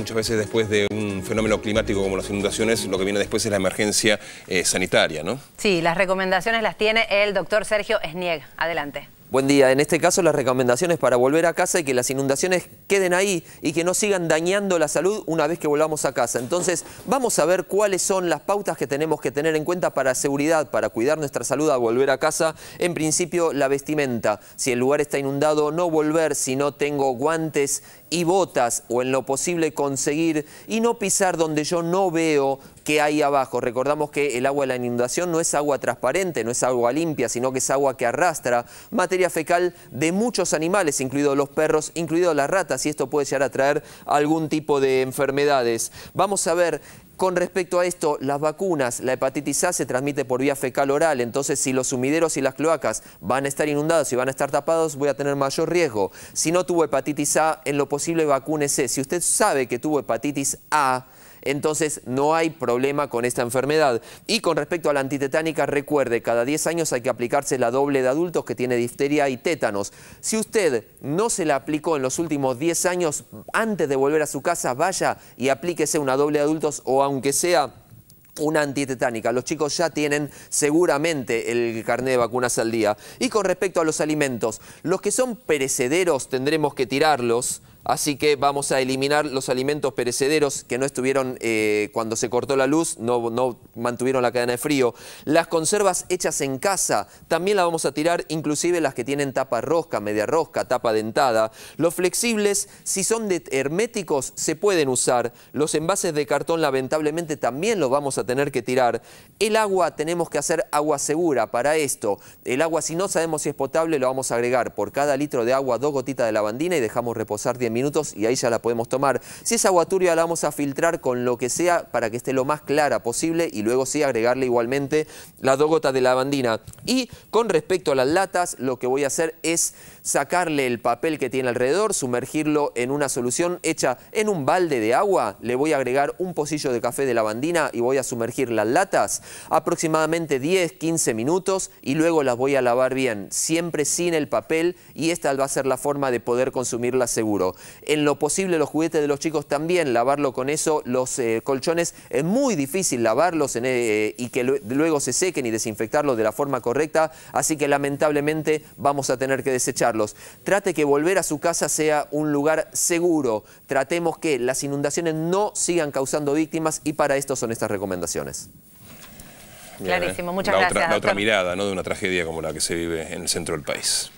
muchas veces después de un fenómeno climático como las inundaciones, lo que viene después es la emergencia eh, sanitaria, ¿no? Sí, las recomendaciones las tiene el doctor Sergio Esnieg. Adelante. Buen día. En este caso las recomendaciones para volver a casa y que las inundaciones queden ahí y que no sigan dañando la salud una vez que volvamos a casa. Entonces vamos a ver cuáles son las pautas que tenemos que tener en cuenta para seguridad, para cuidar nuestra salud al volver a casa. En principio la vestimenta. Si el lugar está inundado, no volver si no tengo guantes y botas o en lo posible conseguir y no pisar donde yo no veo que hay abajo. Recordamos que el agua de la inundación no es agua transparente, no es agua limpia, sino que es agua que arrastra fecal de muchos animales, incluidos los perros, incluidos las ratas, y esto puede llegar a traer algún tipo de enfermedades. Vamos a ver con respecto a esto, las vacunas, la hepatitis A se transmite por vía fecal oral, entonces si los sumideros y las cloacas van a estar inundados y van a estar tapados, voy a tener mayor riesgo. Si no tuvo hepatitis A, en lo posible vacúnese. Si usted sabe que tuvo hepatitis A, entonces no hay problema con esta enfermedad. Y con respecto a la antitetánica, recuerde, cada 10 años hay que aplicarse la doble de adultos que tiene difteria y tétanos. Si usted no se la aplicó en los últimos 10 años, antes de volver a su casa, vaya y aplíquese una doble de adultos o aunque sea una antitetánica. Los chicos ya tienen seguramente el carnet de vacunas al día. Y con respecto a los alimentos, los que son perecederos tendremos que tirarlos Así que vamos a eliminar los alimentos perecederos que no estuvieron eh, cuando se cortó la luz, no, mantuvieron la cadena de frío. Las conservas hechas en casa también las vamos a tirar, inclusive las que tienen tapa rosca, media rosca, tapa dentada. Los flexibles, si son de herméticos, se pueden usar. Los envases de cartón, lamentablemente, también los vamos a tener que tirar. El agua, tenemos que hacer agua segura para esto. El agua, si no sabemos si es potable, lo vamos a agregar por cada litro de agua dos gotitas de lavandina y dejamos reposar 10 minutos y ahí ya la podemos tomar. Si es agua turbia la vamos a filtrar con lo que sea para que esté lo más clara posible y luego sí agregarle igualmente las dos gotas de lavandina. Y con respecto a las latas, lo que voy a hacer es sacarle el papel que tiene alrededor, sumergirlo en una solución hecha en un balde de agua, le voy a agregar un pocillo de café de lavandina y voy a sumergir las latas aproximadamente 10-15 minutos y luego las voy a lavar bien, siempre sin el papel y esta va a ser la forma de poder consumirla seguro. En lo posible los juguetes de los chicos también, lavarlo con eso, los eh, colchones es muy difícil lavarlos eh, y que luego se sequen y desinfectarlos de la forma correcta, así que lamentablemente vamos a tener que desechar Trate que volver a su casa sea un lugar seguro. Tratemos que las inundaciones no sigan causando víctimas y para esto son estas recomendaciones. Clarísimo, muchas gracias. la otra mirada ¿no? de una tragedia como la que se vive en el centro del país.